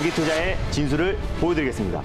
장기 투자의 진수를 보여드리겠습니다.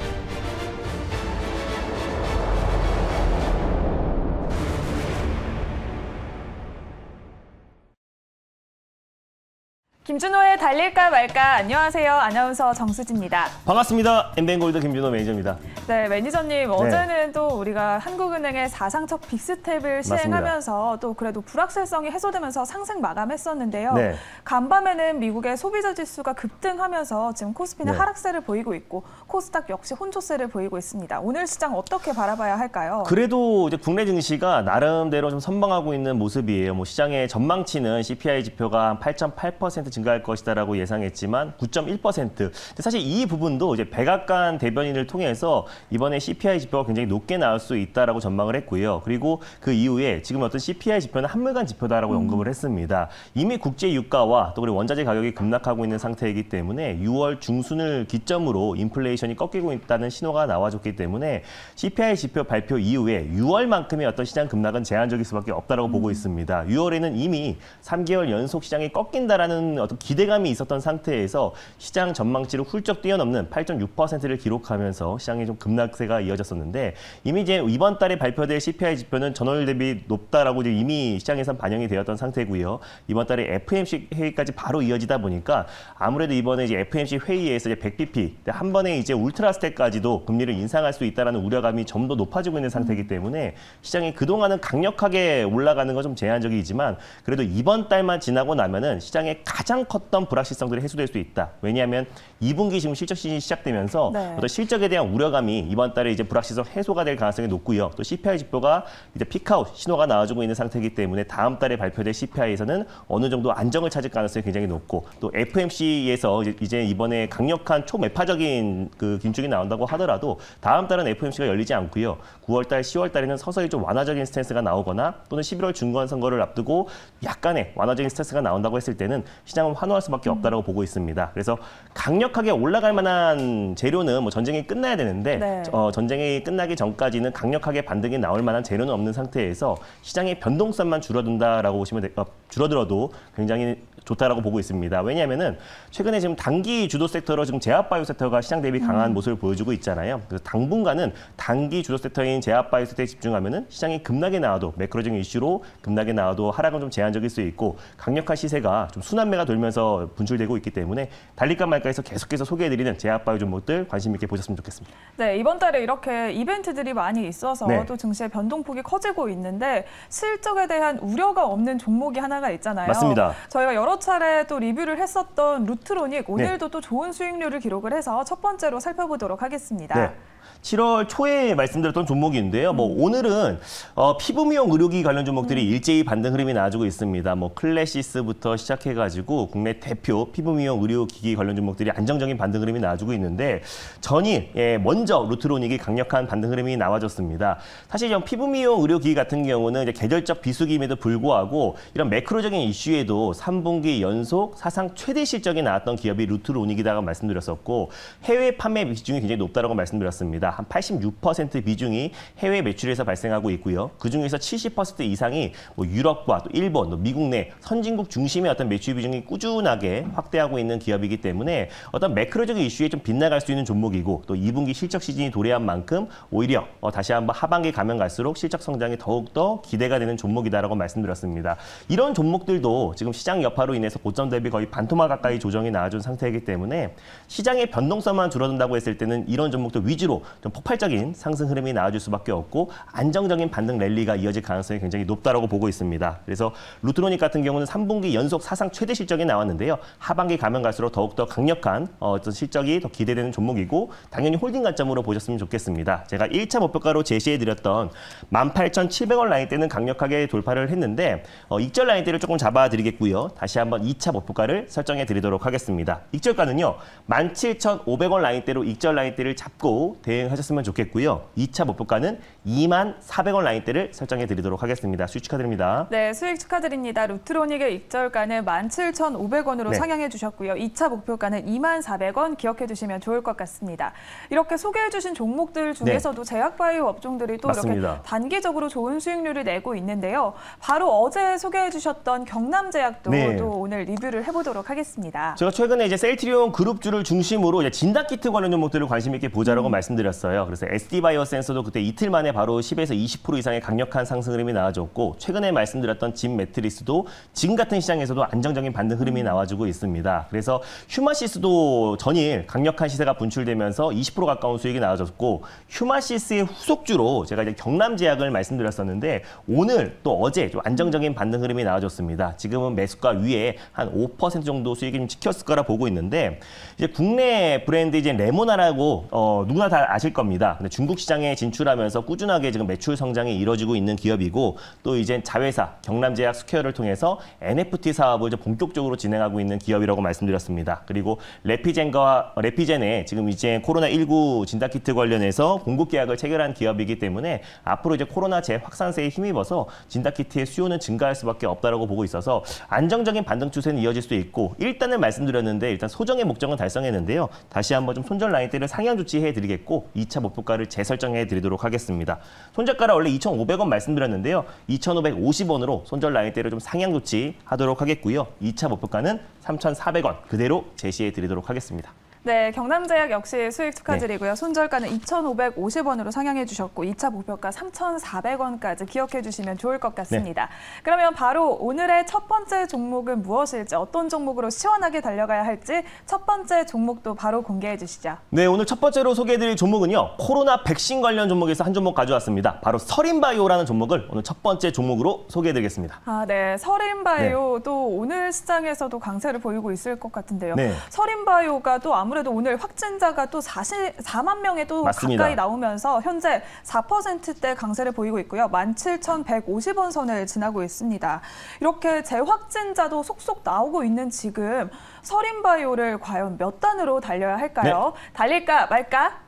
김준호의 달릴까 말까 안녕하세요 아나운서 정수지입니다. 반갑습니다. 엠뱅골드 김준호 매니저입니다. 네 매니저님 어제는 또 우리가 한국은행의 사상적 빅스텝을 시행하면서 또 그래도 불확실성이 해소되면서 상승 마감했었는데요. 네. 간밤에는 미국의 소비자 지수가 급등하면서 지금 코스피는 네. 하락세를 보이고 있고 코스닥 역시 혼조세를 보이고 있습니다. 오늘 시장 어떻게 바라봐야 할까요? 그래도 이제 국내 증시가 나름대로 좀 선방하고 있는 모습이에요. 뭐 시장의 전망치는 CPI 지표가 8.8% 증가 할 것이다라고 예상했지만 9.1%. 근데 사실 이 부분도 이제 백악관 대변인을 통해서 이번에 CPI 지표가 굉장히 높게 나올 수 있다라고 전망을 했고요. 그리고 그 이후에 지금 어떤 CPI 지표는 한물간 지표다라고 언급을 했습니다. 이미 국제 유가와 또 그리고 원자재 가격이 급락하고 있는 상태이기 때문에 6월 중순을 기점으로 인플레이션이 꺾이고 있다는 신호가 나와줬기 때문에 CPI 지표 발표 이후에 6월만큼의 어떤 시장 급락은 제한적일 수밖에 없다라고 보고 있습니다. 6월에는 이미 3개월 연속 시장이 꺾인다라는 어떤 기대감이 있었던 상태에서 시장 전망치를 훌쩍 뛰어넘는 8.6%를 기록하면서 시장의 좀 급락세가 이어졌었는데 이미 이제 이번 달에 발표될 CPI 지표는 전월 대비 높다라고 이미 시장에선 반영이 되었던 상태고요. 이번 달에 FMC 회의까지 바로 이어지다 보니까 아무래도 이번에 이제 FMC 회의에서 이제 100bp 한 번에 이제 울트라 스택까지도 금리를 인상할 수 있다라는 우려감이 좀더 높아지고 있는 상태이기 때문에 시장이 그동안은 강력하게 올라가는 건 좀 제한적이지만 그래도 이번 달만 지나고 나면은 시장의 가장 컸던 불확실성들이 해소될 수 있다. 왜냐하면 2분기 지금 실적 시즌이 시작되면서 네. 어떤 실적에 대한 우려감이 이번 달에 이제 불확실성 해소가 될 가능성이 높고요. 또 CPI 지표가 이제 피크아웃 신호가 나와주고 있는 상태이기 때문에 다음 달에 발표될 CPI에서는 어느 정도 안정을 찾을 가능성이 굉장히 높고 또 FMC에서 이제 이번에 강력한 초매파적인 그 긴축이 나온다고 하더라도 다음 달은 FMC가 열리지 않고요. 9월 달, 10월 달에는 서서히 좀 완화적인 스탠스가 나오거나 또는 11월 중간 선거를 앞두고 약간의 완화적인 스탠스가 나온다고 했을 때는 시장 은 환호할 수밖에 없다라고 보고 있습니다. 그래서 강력하게 올라갈 만한 재료는 뭐 전쟁이 끝나야 되는데 네. 어, 전쟁이 끝나기 전까지는 강력하게 반등이 나올 만한 재료는 없는 상태에서 시장의 변동성만 줄어든다라고 보시면 돼- 어, 줄어들어도 굉장히 좋다라고 보고 있습니다. 왜냐하면은 최근에 지금 단기 주도 섹터로 지금 제약바이오 섹터가 시장 대비 강한 모습을 보여주고 있잖아요. 그래서 당분간은 단기 주도 섹터인 제약바이오 섹터에 집중하면은 시장이 급락이 나와도 매크로적인 이슈로 급락이 나와도 하락은 좀 제한적일 수 있고 강력한 시세가 좀 순환매가 돌면서 분출되고 있기 때문에 달릴까 말까해서 계속해서 소개해드리는 제약바이오 종목들 관심 있게 보셨으면 좋겠습니다. 네, 이번 달에 이렇게 이벤트들이 많이 있어서 네. 또 증시의 변동폭이 커지고 있는데 실적에 대한 우려가 없는 종목이 하나가 있잖아요. 맞습니다. 저희가 여러 차례 또 리뷰를 했었던 루트로닉 네. 오늘도 또 좋은 수익률을 기록을 해서 첫 번째로 살펴보도록 하겠습니다. 네. 7월 초에 말씀드렸던 종목인데요. 뭐 음. 오늘은 어, 피부 미용 의료기 관련 종목들이 일제히 반등 흐름이 나와주고 있습니다. 뭐 클래시스부터 시작해가지고 국내 대표 피부 미용 의료기기 관련 종목들이 안정적인 반등 흐름이 나와주고 있는데 전일 예, 먼저 루트로닉이 강력한 반등 흐름이 나와줬습니다. 사실 이 피부 미용 의료기기 같은 경우는 이제 계절적 비수기임에도 불구하고 이런 매크로적인 이슈에도 3분기 연속 사상 최대 실적이 나왔던 기업이 루트로닉이다가 말씀드렸었고 해외 판매 비중이 굉장히 높다라고 말씀드렸습니다. 한 86% 비중이 해외 매출에서 발생하고 있고요. 그 중에서 70% 이상이 뭐 유럽과 또 일본, 또 미국 내 선진국 중심의 어떤 매출 비중이 꾸준하게 확대하고 있는 기업이기 때문에 어떤 매크로적인 이슈에 좀 빗나갈 수 있는 종목이고 또 2분기 실적 시즌이 도래한 만큼 오히려 어, 다시 한번 하반기 가면 갈수록 실적 성장이 더욱더 기대가 되는 종목이다라고 말씀드렸습니다. 이런 종목들도 지금 시장 여파로 인해서 고점 대비 거의 반토막 가까이 조정이 나와준 상태이기 때문에 시장의 변동성만 줄어든다고 했을 때는 이런 종목들 위주로 좀 폭발적인 상승 흐름이 나와줄 수밖에 없고 안정적인 반등 랠리가 이어질 가능성이 굉장히 높다라고 보고 있습니다. 그래서 루트로닉 같은 경우는 3분기 연속 사상 최대 실적이 나왔는데요. 하반기 가면 갈수록 더욱더 강력한 어, 어떤 실적이 더 기대되는 종목이고 당연히 홀딩 관점으로 보셨으면 좋겠습니다. 제가 1차 목표가로 제시해드렸던 18,700원 라인대는 강력하게 돌파를 했는데 어, 익절 라인대를 조금 잡아드리겠고요. 다시 한번 2차 목표가를 설정해드리도록 하겠습니다. 익절가는요. 17,500원 라인대로 익절 라인대를 잡고 대 응하셨으면 좋겠고요. 2차 목표가는 24,400원 라인대를 설정해 드리도록 하겠습니다. 수익 축하드립니다. 네, 수익 축하드립니다. 루트로닉의 익절가는 2,500원으로 네. 상향해 주셨고요. 2차 목표가는 24,400원 기억해 두시면 좋을 것 같습니다. 이렇게 소개해 주신 종목들 중에서도 제약바이오 업종들이 또 네. 맞습니다. 이렇게 단기적으로 좋은 수익률을 내고 있는데요. 바로 어제 소개해 주셨던 경남제약도 네. 또 오늘 리뷰를 해보도록 하겠습니다. 제가 최근에 이제 셀트리온 그룹주를 중심으로 진단키트 관련 종목들을 관심 있게 보자라고 말씀드렸 어요. 그래서 SD바이오 센서도 그때 이틀 만에 바로 10에서 20% 이상의 강력한 상승 흐름이 나와줬고 최근에 말씀드렸던 진 매트리스도 지금 같은 시장에서도 안정적인 반등 흐름이 나와주고 있습니다. 그래서 휴마시스도 전일 강력한 시세가 분출되면서 20% 가까운 수익이 나와줬고 휴마시스의 후속주로 제가 이제 경남제약을 말씀드렸었는데 오늘 또 어제 좀 안정적인 반등 흐름이 나와줬습니다. 지금은 매수가 위에 한 5% 정도 수익이 좀 지켰을 거라 보고 있는데 이제 국내 브랜드 이제 레모나라고 어, 누구나 다 아실 겁니다. 근데 중국 시장에 진출하면서 꾸준하게 지금 매출 성장이 이뤄지고 있는 기업이고 또 이제 자회사 경남제약 스퀘어를 통해서 NFT 사업을 이제 본격적으로 진행하고 있는 기업이라고 말씀드렸습니다. 그리고 래피젠과 래피젠에 지금 이제 코로나 19 진단 키트 관련해서 공급 계약을 체결한 기업이기 때문에 앞으로 이제 코로나 재확산세에 힘입어서 진단 키트의 수요는 증가할 수밖에 없다라고 보고 있어서 안정적인 반등 추세는 이어질 수 있고 일단은 말씀드렸는데 일단 소정의 목적은 달성했는데요. 다시 한번 좀 손절 라인대를 상향 조치해 드리겠고 2차 목표가를 재설정해 드리도록 하겠습니다. 손절가를 원래 2,500원 말씀드렸는데요. 2,550원으로 손절 라인대를 좀 상향 조치하도록 하겠고요. 2차 목표가는 3,400원 그대로 제시해 드리도록 하겠습니다. 네, 경남제약 역시 수익 네. 축하드리고요. 손절가는 2,550원으로 상향해 주셨고 2차 목표가 3,400원까지 기억해 주시면 좋을 것 같습니다. 네. 그러면 바로 오늘의 첫 번째 종목은 무엇일지 어떤 종목으로 시원하게 달려가야 할지 첫 번째 종목도 바로 공개해 주시죠. 네, 오늘 첫 번째로 소개해 드릴 종목은요. 코로나 백신 관련 종목에서 한 종목 가져왔습니다. 바로 서린바이오라는 종목을 오늘 첫 번째 종목으로 소개해 드리겠습니다. 아, 네. 서린바이오도 오늘 시장에서도 강세를 보이고 있을 것 같은데요. 네. 서린바이오가 또 아무 래도 오늘 확진자가 또 40, 4만 명에 또 맞습니다. 가까이 나오면서 현재 4%대 강세를 보이고 있고요. 17,150원 선을 지나고 있습니다. 이렇게 재확진자도 속속 나오고 있는 지금 서린바이오를 과연 몇 단으로 달려야 할까요? 네. 달릴까 말까?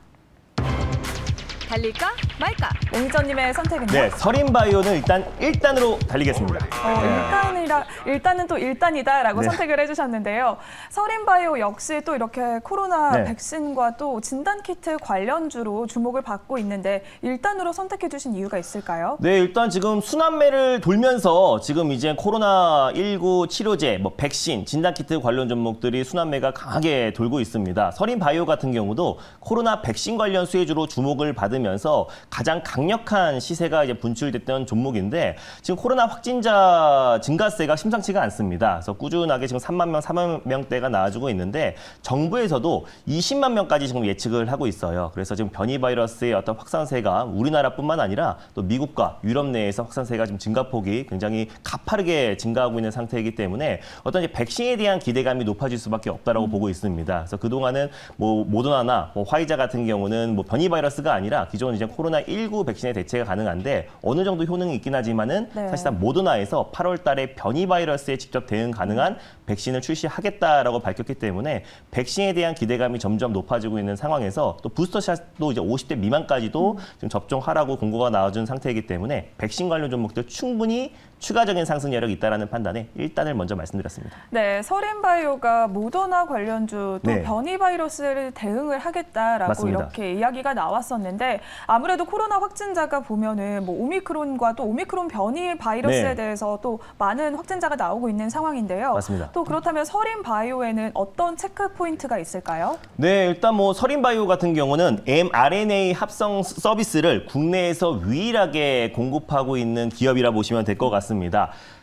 달릴까 말까? 매니저님의 선택은요? 네, 서린 바이오는 일단 1단으로 달리겠습니다. 어, 일단이라 일단은 또 일단이다라고 네. 선택을 해주셨는데요. 서린 바이오 역시 또 이렇게 코로나 네. 백신과 또 진단 키트 관련주로 주목을 받고 있는데 일단으로 선택해주신 이유가 있을까요? 네, 일단 지금 순환매를 돌면서 지금 이제 코로나19 치료제, 뭐 백신, 진단키트 관련 종목들이 순환매가 강하게 돌고 있습니다. 서린 바이오 같은 경우도 코로나 백신 관련 수혜주로 주목을 받으면서 가장 강력한 시세가 이제 분출됐던 종목인데 지금 코로나 확진자 증가세가 심상치가 않습니다. 그래서 꾸준하게 지금 3만 명, 4만 명대가 나와주고 있는데 정부에서도 20만 명까지 지금 예측을 하고 있어요. 그래서 지금 변이 바이러스의 어떤 확산세가 우리나라뿐만 아니라 또 미국과 유럽 내에서 확산세가 지금 증가폭이 굉장히 가파르게 증가하고 있는 상태이기 때문에 어떤 이제 백신에 대한 기대감이 높아질 수밖에 없다라고 보고 있습니다. 그래서 그동안은 뭐 모더나나 뭐 화이자 같은 경우는 뭐 변이 바이러스가 아니라 기존 이제 코로나 19 백신의 대체가 가능한데 어느 정도 효능이 있긴 하지만은 네. 사실상 모더나에서 8월 달에 변이 바이러스에 직접 대응 가능한 백신을 출시하겠다라고 밝혔기 때문에 백신에 대한 기대감이 점점 높아지고 있는 상황에서 또 부스터샷도 이제 50대 미만까지도 지금 접종하라고 공고가 나와준 상태이기 때문에 백신 관련 종목들 충분히 추가적인 상승 여력이 있다라는 판단에 일단을 먼저 말씀드렸습니다. 네, 서린바이오가 모더나 관련주 또 네. 변이 바이러스를 대응을 하겠다라고 맞습니다. 이렇게 이야기가 나왔었는데 아무래도 코로나 확진자가 보면은 뭐 오미크론과 또 오미크론 변이 바이러스에 네. 대해서 또 많은 확진자가 나오고 있는 상황인데요. 맞습니다. 또 그렇다면 서린바이오에는 어떤 체크 포인트가 있을까요? 네, 일단 뭐 서린바이오 같은 경우는 mRNA 합성 서비스를 국내에서 유일하게 공급하고 있는 기업이라 보시면 될 것 같습니다.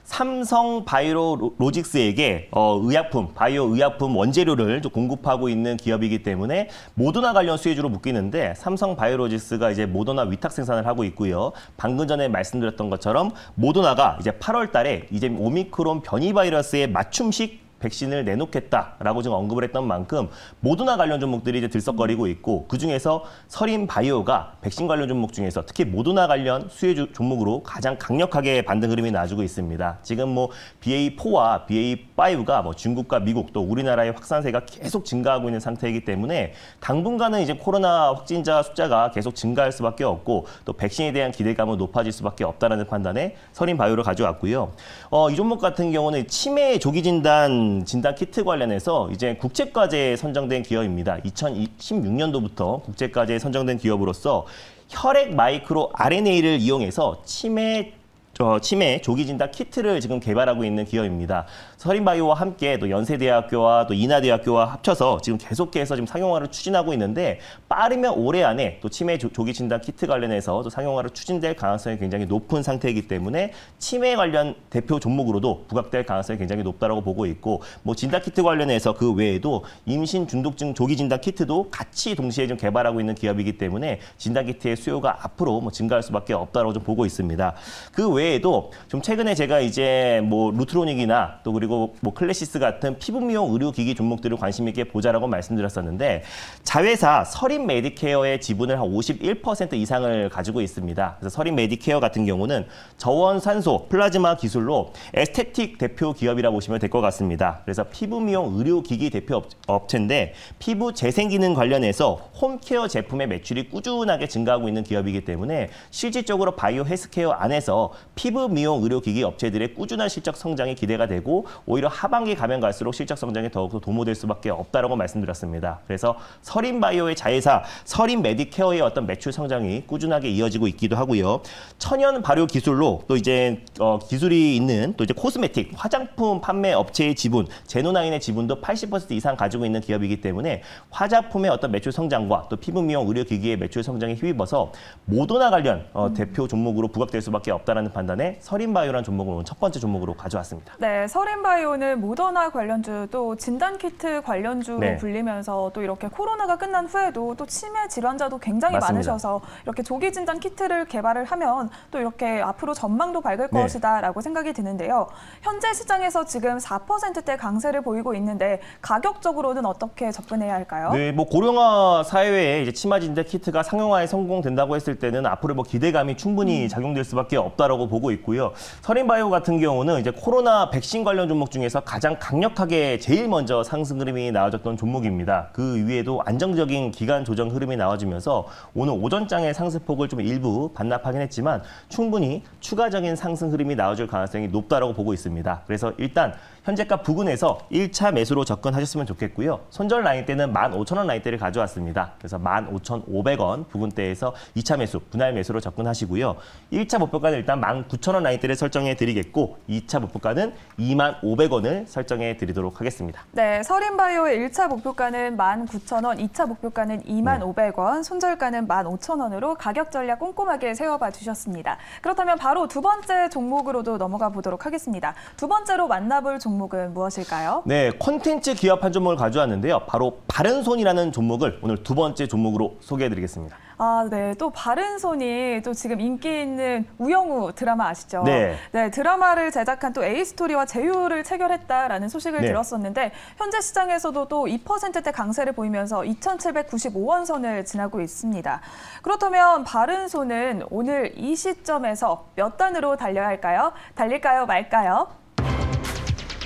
삼성 바이오 로직스에게 어, 의약품, 바이오 의약품 원재료를 좀 공급하고 있는 기업이기 때문에 모더나 관련 수혜주로 묶이는데 삼성 바이오 로직스가 이제 모더나 위탁 생산을 하고 있고요. 방금 전에 말씀드렸던 것처럼 모더나가 이제 8월 달에 이제 오미크론 변이 바이러스의 맞춤식 백신을 내놓겠다라고 지금 언급을 했던 만큼 모더나 관련 종목들이 이제 들썩거리고 있고 그 중에서 서린 바이오가 백신 관련 종목 중에서 특히 모더나 관련 수혜 주- 종목으로 가장 강력하게 반등 흐름이 나주고 있습니다. 지금 뭐 BA4와 BA5가 뭐 중국과 미국 또 우리나라의 확산세가 계속 증가하고 있는 상태이기 때문에 당분간은 이제 코로나 확진자 숫자가 계속 증가할 수밖에 없고 또 백신에 대한 기대감은 높아질 수밖에 없다라는 판단에 서린 바이오를 가져왔고요. 어, 이 종목 같은 경우는 치매 조기 진단 진단 키트 관련해서 이제 국제과제에 선정된 기업입니다. 2016년도부터 국제과제에 선정된 기업으로서 혈액 마이크로 RNA를 이용해서 치매 저 치매 조기 진단 키트를 지금 개발하고 있는 기업입니다. 서린바이오와 함께 또 연세대학교와 또 인하대학교와 합쳐서 지금 계속해서 지금 상용화를 추진하고 있는데 빠르면 올해 안에 또 치매 조, 기 진단 키트 관련해서 또 상용화를 추진될 가능성이 굉장히 높은 상태이기 때문에 치매 관련 대표 종목으로도 부각될 가능성이 굉장히 높다라고 보고 있고 뭐 진단 키트 관련해서 그 외에도 임신 중독증 조기 진단 키트도 같이 동시에 좀 개발하고 있는 기업이기 때문에 진단 키트의 수요가 앞으로 뭐 증가할 수밖에 없다라고 좀 보고 있습니다. 그 외에 외에도 좀 최근에 제가 이제 뭐 루트로닉이나 또 그리고 뭐 클래시스 같은 피부 미용 의료 기기 종목들을 관심 있게 보자라고 말씀드렸었는데 자회사 서린 메디케어의 지분을 한 51% 이상을 가지고 있습니다. 그래서 서린 메디케어 같은 경우는 저온 산소 플라즈마 기술로 aesthetic 대표 기업이라 보시면 될 것 같습니다. 그래서 피부 미용 의료 기기 대표 업체인데 피부 재생 기능 관련해서 home care 제품의 매출이 꾸준하게 증가하고 있는 기업이기 때문에 실질적으로 바이오 헬스케어 안에서 피부 미용 의료기기 업체들의 꾸준한 실적 성장이 기대가 되고 오히려 하반기 가면 갈수록 실적 성장에 더욱더 도모될 수밖에 없다라고 말씀드렸습니다. 그래서 서린바이오의 자회사 서린 메디케어의 어떤 매출 성장이 꾸준하게 이어지고 있기도 하고요. 천연 발효 기술로 또 이제 어, 기술이 있는 또 이제 cosmetic 화장품 판매 업체의 지분 제노나인의 지분도 80% 이상 가지고 있는 기업이기 때문에 화장품의 어떤 매출 성장과 또 피부 미용 의료기기의 매출 성장에 힘입어서 모더나 관련 어, 대표 종목으로 부각될 수밖에 없다라는 판단. 판단에 서린바이오라는 종목을 오늘 첫 번째 종목으로 가져왔습니다. 네, 서린바이오는 모더나 관련주 또 진단키트 관련주로 네. 불리면서 또 이렇게 코로나가 끝난 후에도 또 치매 질환자도 굉장히 맞습니다. 많으셔서 이렇게 조기 진단 키트를 개발을 하면 또 이렇게 앞으로 전망도 밝을 네. 것이다라고 생각이 드는데요. 현재 시장에서 지금 4%대 강세를 보이고 있는데 가격적으로는 어떻게 접근해야 할까요? 네, 뭐 고령화 사회에 이제 치마 진단 키트가 상용화에 성공된다고 했을 때는 앞으로 뭐 기대감이 충분히 작용될 수밖에 없다라고 보고 있고요. 서린바이오 같은 경우는 이제 코로나 백신 관련 종목 중에서 가장 강력하게 제일 먼저 상승 흐름이 나와줬던 종목입니다. 그 위에도 안정적인 기간 조정 흐름이 나와주면서 오늘 오전장의 상승폭을 좀 일부 반납하긴 했지만 충분히 추가적인 상승 흐름이 나와줄 가능성이 높다라고 보고 있습니다. 그래서 일단 현재가 부근에서 1차 매수로 접근하셨으면 좋겠고요. 손절 라인 때는 15,000원 라인대를 가져왔습니다. 그래서 15,500원 부근대에서 2차 매수, 분할 매수로 접근하시고요. 1차 목표가는 일단 19,000원 라인대를 설정해 드리겠고 2차 목표가는 25,500원을 설정해 드리도록 하겠습니다. 네, 서린바이오의 1차 목표가는 19,000원, 2차 목표가는 25,500원, 손절가는 15,000원으로 가격 전략 꼼꼼하게 세워봐 주셨습니다. 그렇다면 바로 두 번째 종목으로도 넘어가 보도록 하겠습니다. 두 번째로 만나볼 종목 은 무엇일까요? 네, 콘텐츠 기업 한 종목을 가져왔는데요. 바로 바른손이라는 종목을 오늘 두 번째 종목으로 소개해 드리겠습니다. 아, 네. 또 바른손이 또 지금 인기 있는 우영우 드라마 아시죠? 네. 드라마를 제작한 또 에이스토리와 제휴를 체결했다라는 소식을 네. 들었었는데 현재 시장에서도 또 2%대 강세를 보이면서 2,795원 선을 지나고 있습니다. 그렇다면 바른손은 오늘 이 시점에서 몇 단으로 달려야 할까요? 달릴까요? 말까요?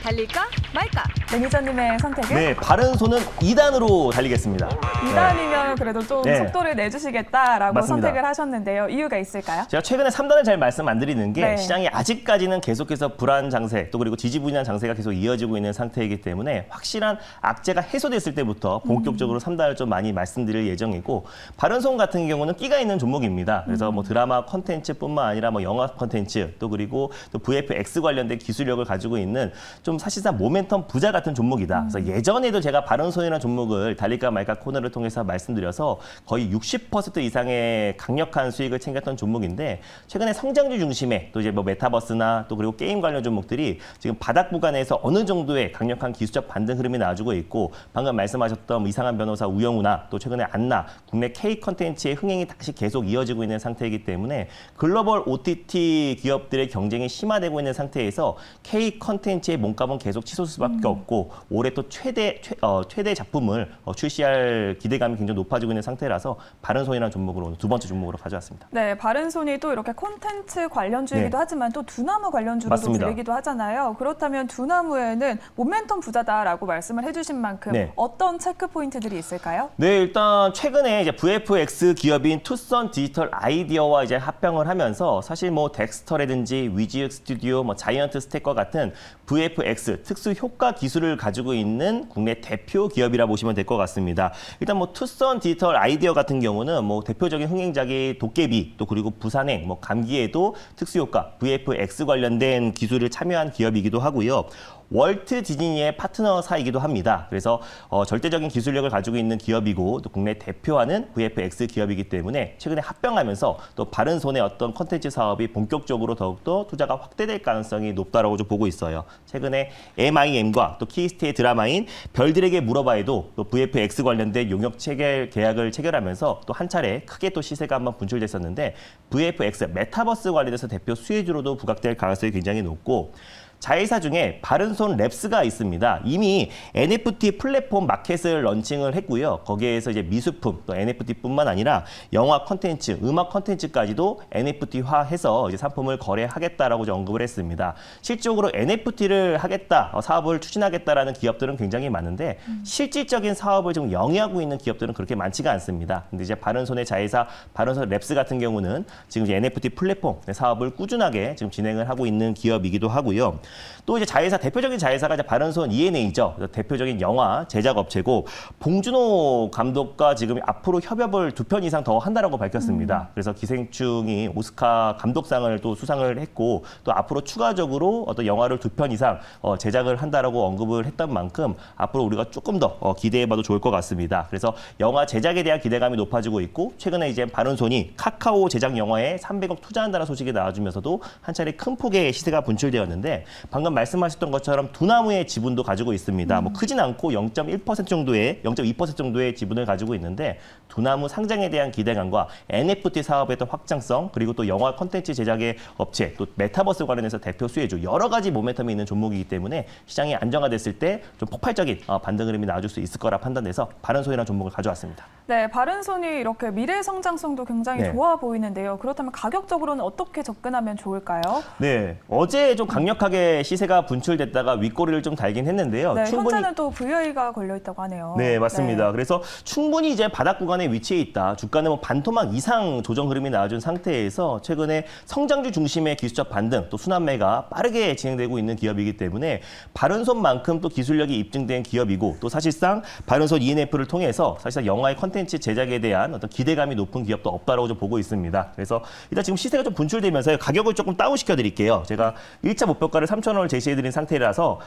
달릴까 말까? 매니저님의 선택은? 네, 바른 손은 2단으로 달리겠습니다. 이단이면 그래도 좀 네. 속도를 내주시겠다라고 맞습니다. 선택을 하셨는데요. 이유가 있을까요? 제가 최근에 3단을 잘 말씀 안 드리는 게 네. 시장이 아직까지는 계속해서 불안 장세 또 그리고 지지부진한 장세가 계속 이어지고 있는 상태이기 때문에 확실한 악재가 해소됐을 때부터 본격적으로 3단을 좀 많이 말씀드릴 예정이고 바른 손 같은 경우는 끼가 있는 종목입니다. 그래서 뭐 드라마 컨텐츠뿐만 아니라 뭐 영화 컨텐츠 또 그리고 또 VFX 관련된 기술력을 가지고 있는 좀 사실상 모멘텀 부자 같은 종목이다. 그래서 예전에도 제가 바른손이라는 종목을 달릴까 말까 코너를 통해서 말씀드려서 거의 60% 이상의 강력한 수익을 챙겼던 종목인데 최근에 성장주 중심의 또 이제 뭐 메타버스나 또 그리고 게임 관련 종목들이 지금 바닥 구간에서 어느 정도의 강력한 기술적 반등 흐름이 나와주고 있고 방금 말씀하셨던 뭐 이상한 변호사 우영우나 또 최근에 안나 국내 K 컨텐츠의 흥행이 다시 계속 이어지고 있는 상태이기 때문에 글로벌 OTT 기업들의 경쟁이 심화되고 있는 상태에서 K 컨텐츠의 몸값은 계속 치솟을 수밖에 없고 올해 또 최대 최, 어, 최대 작품을 어, 출시할 기대감이 굉장히 높아지고 있는 상태라서 바른손이라는 종목으로 두 번째 종목으로 가져왔습니다. 네, 바른손이 또 이렇게 콘텐츠 관련주이기도 네. 하지만 또 두나무 관련주로도 맞습니다. 불리기도 하잖아요. 그렇다면 두나무에는 모멘텀 부자다라고 말씀을 해주신 만큼 네. 어떤 체크 포인트들이 있을까요? 네, 일단 최근에 이제 VFX 기업인 투썸 디지털 아이디어와 이제 합병을 하면서 사실 뭐 덱스터라든지 위지윅 스튜디오, 뭐 자이언트스텝과 같은 VFX 특수 효과 기술을 가지고 있는 국내 대표 기업이라 보시면 될 것 같습니다. 일단 뭐 투썸 디지털 아이디어 같은 경우는 뭐 대표적인 흥행작이 도깨비 또 그리고 부산행, 뭐 감기에도 특수 효과 VFX 관련된 기술을 참여한 기업이기도 하고요. 월트 디즈니의 파트너사이기도 합니다. 그래서 어, 절대적인 기술력을 가지고 있는 기업이고 또 국내 대표하는 VFX 기업이기 때문에 최근에 합병하면서 또 바른손의 어떤 컨텐츠 사업이 본격적으로 더욱더 투자가 확대될 가능성이 높다라고 좀 보고 있어요. 최근에 tvN과 또 키이스트의 드라마인 별들에게 물어봐에도 또 VFX 관련된 용역 체결 계약을 체결하면서 또 한 차례 크게 또 시세가 한번 분출됐었는데 VFX 메타버스 관련해서 대표 수혜주로도 부각될 가능성이 굉장히 높고 자회사 중에 바른손 랩스가 있습니다. 이미 NFT 플랫폼 마켓을 launching을 했고요. 거기에서 이제 미술품, 또 NFT뿐만 아니라 영화 컨텐츠, 음악 컨텐츠까지도 NFT화해서 이제 상품을 거래하겠다라고 언급을 했습니다. 실적으로 NFT를 하겠다, 어, 사업을 추진하겠다라는 기업들은 굉장히 많은데 실질적인 사업을 지금 영위하고 있는 기업들은 그렇게 많지가 않습니다. 근데 이제 바른손의 자회사 바른손 랩스 같은 경우는 지금 이제 NFT 플랫폼 사업을 꾸준하게 지금 진행을 하고 있는 기업이기도 하고요. 또 이제 자회사 대표적인 자회사가 이제 바른손 ENA죠. 대표적인 영화 제작 업체고 봉준호 감독과 지금 앞으로 협업을 두 편 이상 더 한다라고 밝혔습니다. 그래서 기생충이 오스카 감독상을 또 수상을 했고 또 앞으로 추가적으로 어떤 영화를 두 편 이상 어, 제작을 한다라고 언급을 했던 만큼 앞으로 우리가 조금 더 어, 기대해봐도 좋을 것 같습니다. 그래서 영화 제작에 대한 기대감이 높아지고 있고 최근에 이제 바른손이 카카오 제작 영화에 300억 투자한다는 소식이 나와주면서도 한 차례 큰 폭의 시세가 분출되었는데 방금 말씀하셨던 것처럼 두나무의 지분도 가지고 있습니다. 뭐 크진 않고 0.1% 정도의 0.2% 정도의 지분을 가지고 있는데 두나무 상장에 대한 기대감과 NFT 사업의 또 확장성 그리고 또 영화 콘텐츠 제작의 업체 또 메타버스 관련해서 대표 수혜주 여러 가지 모멘텀이 있는 종목이기 때문에 시장이 안정화됐을 때 좀 폭발적인 어, 반등 흐름이 나와줄 수 있을 거라 판단돼서 바른손이라는 종목을 가져왔습니다. 네, 바른손이 이렇게 미래 성장성도 굉장히 네. 좋아 보이는데요. 그렇다면 가격적으로는 어떻게 접근하면 좋을까요? 네, 어제 좀 강력하게 시세가 분출됐다가 윗꼬리를 좀 달긴 했는데요. 네, 충분히 현재는 또 VI가 걸려 있다고 하네요. 네, 맞습니다. 네. 그래서 충분히 이제 바닥 구간에 위치해 있다. 주가는 뭐 반토막 이상 조정 흐름이 나와준 상태에서 최근에 성장주 중심의 기술적 반등, 또 순환매가 빠르게 진행되고 있는 기업이기 때문에 바른손만큼 또 기술력이 입증된 기업이고 또 사실상 바른손 ENF를 통해서 사실상 영화의 컨텐츠 제작에 대한 어떤 기대감이 높은 기업도 없다라고 좀 보고 있습니다. 그래서 일단 지금 시세가 좀 분출되면서 가격을 조금 다운시켜 드릴게요. 제가 1차 목표가를 3,000원을 제시해 드린 상태라서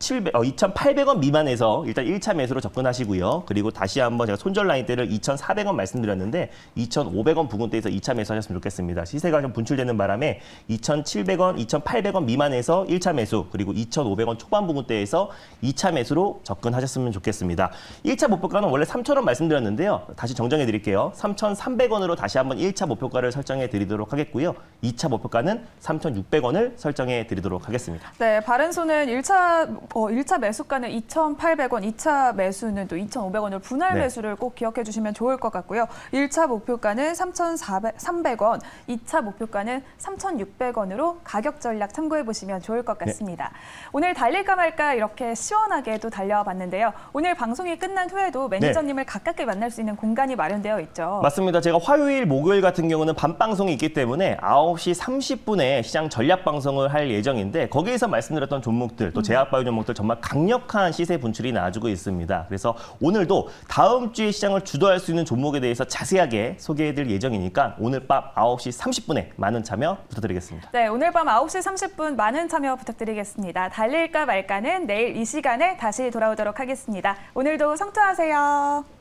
2,700, 어, 2,800원 미만에서 일단 1차 매수로 접근하시고요. 그리고 다시 한번 제가 손절 라인대를 2,400원 말씀드렸는데 2,500원 부근대에서 2차 매수하셨으면 좋겠습니다. 시세가 좀 분출되는 바람에 2,700원, 2,800원 미만에서 1차 매수 그리고 2,500원 초반 부근대에서 2차 매수로 접근하셨으면 좋겠습니다. 1차 목표가는 원래 3,000원 말씀드렸는데요. 다시 정정해 드릴게요. 3,300원으로 다시 한번 1차 목표가를 설정해 드리도록 하겠고요. 2차 목표가는 3,600원을 설정해 드리도록 하겠습니다. 네, 바른손은 1차, 어, 1차 매수가는 2,800원, 2차 매수는 또 2,500원을 분할 네. 매수를 꼭 기억해 주시면 좋을 것 같고요. 1차 목표가는 3,300원, 2차 목표가는 3,600원으로 가격 전략 참고해 보시면 좋을 것 같습니다. 오늘 달릴까 말까 이렇게 시원하게 또 달려봤는데요. 오늘 방송이 끝난 후에도 매니저님을 가깝게 만날 수 있는 공간이 마련되어 있죠. 맞습니다. 제가 화요일, 목요일 같은 경우는 밤 방송이 있기 때문에 9시 30분에 시장 전략 방송을 할 예정인데 거기에서 말씀드렸던 종목들 또 제약바이오 종목들 정말 강력한 시세 분출이 나와주고 있습니다. 그래서 오늘도 다음 주에 시장을 주도할 수 있는 종목에 대해서 자세하게 소개해드릴 예정이니까 오늘 밤 9시 30분에 많은 참여 부탁드리겠습니다. 네, 오늘 밤 9시 30분 많은 참여 부탁드리겠습니다. 달릴까 말까는 내일 이 시간에 다시 돌아오도록 하겠습니다. 오늘도 성투하세요.